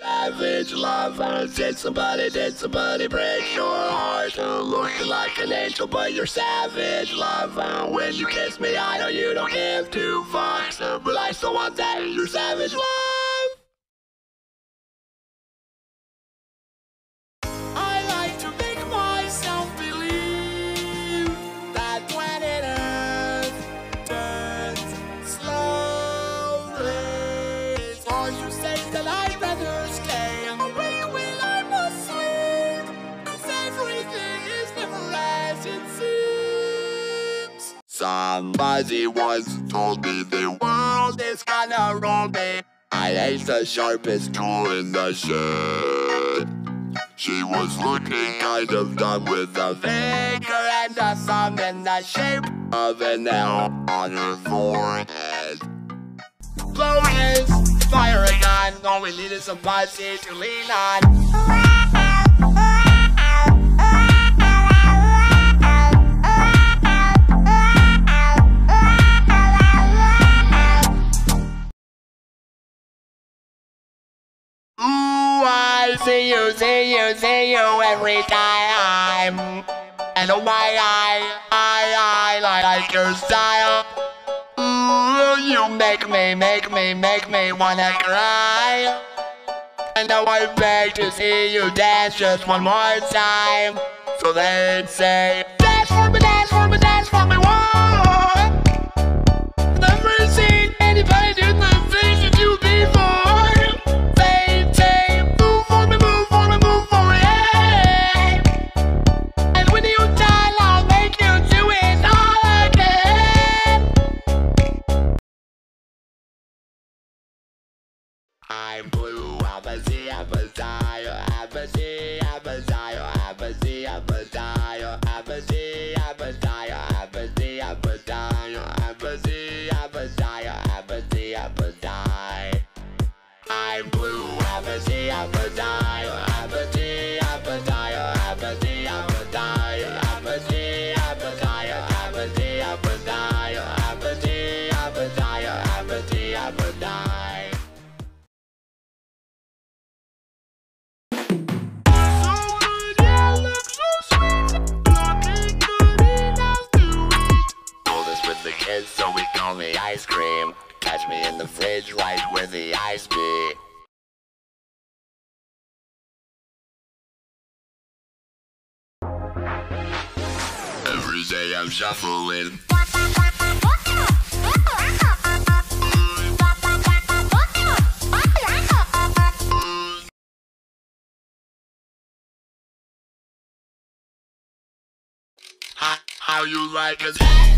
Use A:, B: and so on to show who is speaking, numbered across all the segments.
A: Savage lover, did somebody, did somebody break your heart? You look like an angel, but you're savage lover. When you kiss me, I know you don't give two fucks, but I still want that in your savage love. I like to make myself believe that when it earth turns slowly, hard to say that I'd Somebody once told me the world is gonna roll me. I ain't the sharpest tool in the shed. She was looking kind of dumb with a finger and a thumb in the shape of an L on her forehead. Blow is firing on, all we need is somebody to lean on. See you, every time. And oh my, I, I, I like your style. Ooh, you make me, make me, make me wanna cry. And now I beg to see you dance just one more time. So then say, I'm blue, I'm a Z, ice cream. Catch me in the fridge right where the ice be. Every day I'm shuffling. How, how you like it?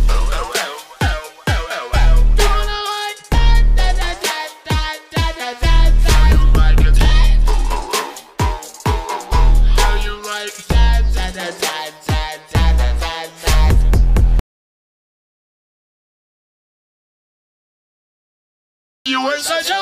A: Such a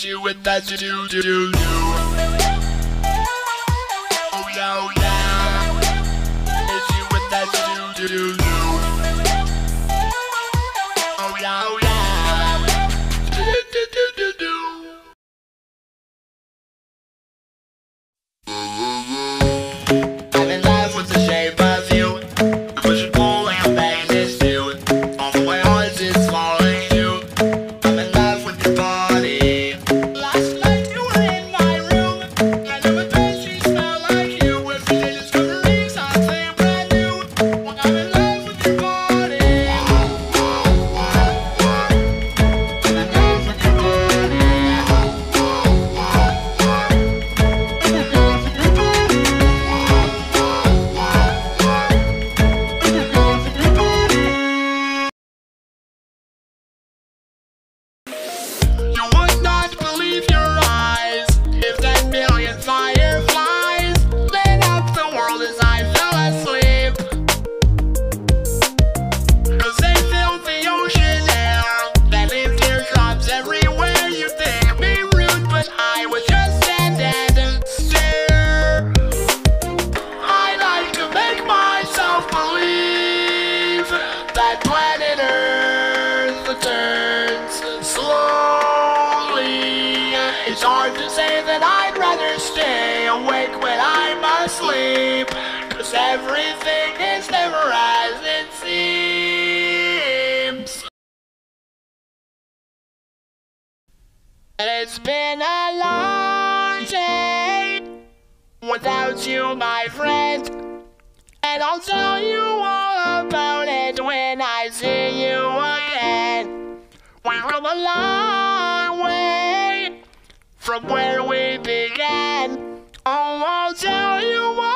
A: Hit you with that do do do do. Oh yeah, oh yeah. Hit you with that do do do. that planet Earth returns slowly. It's hard to say that I'd rather stay awake when I'm asleep. cause everything is never as it seems. It's been a long day without you, my friend, and I'll tell you all about from a long way from where we began. Oh, I'll tell you what.